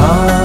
time.